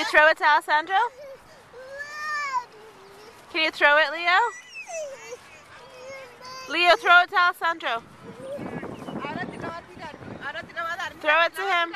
you throw it to Alessandro? Can you throw it, Leo? Leo, throw it to Alessandro. Throw it to him.